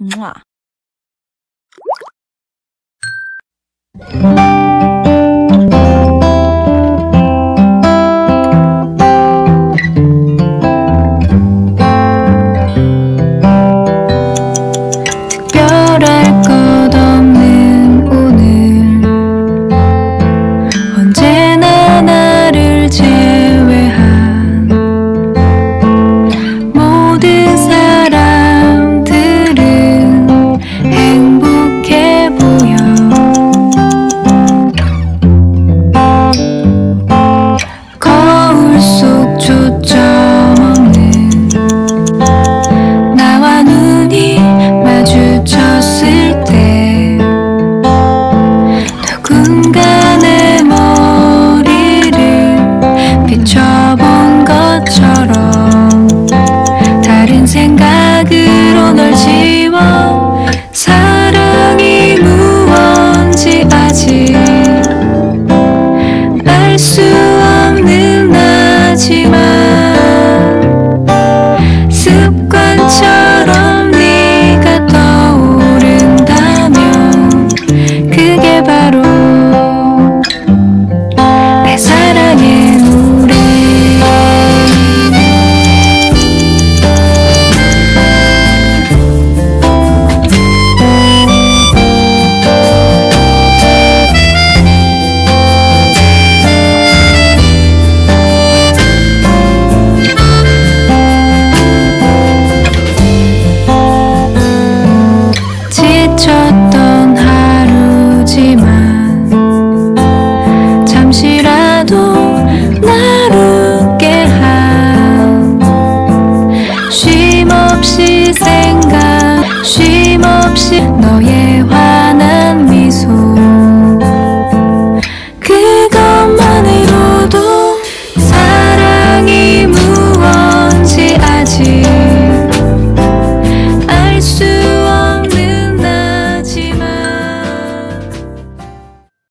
嗯啊。 지쳤던 하루지만 잠시라도 날 웃게 한 쉼없이 생각 쉼없이 너의